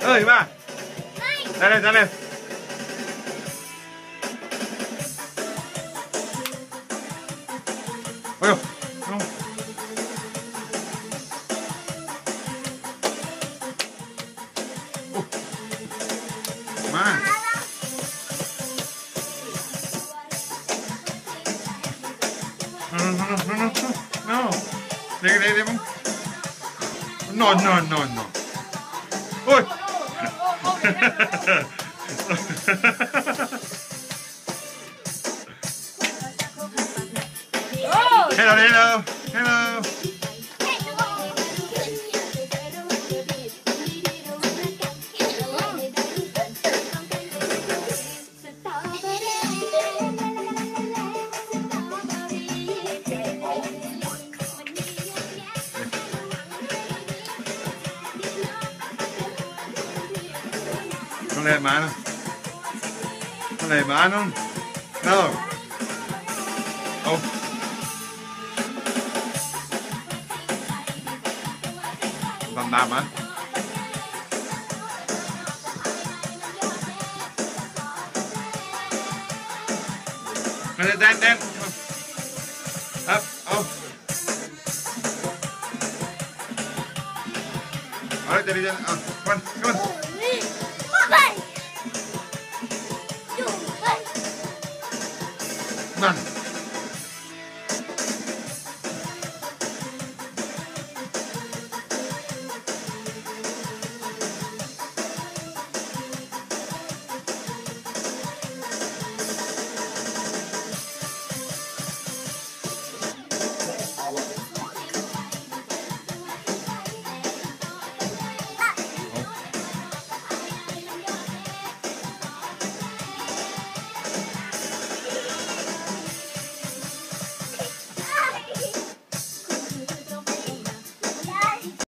Ơi ba Ra đây ra đây Oh! No, no, no, no, no, no. Hello, hello, hello. le hermano. Con el hermano. No. Oh. Van Damme, hè? Dan, dan, dan. Up, oh. All right, there it is. Uh, come on, come on.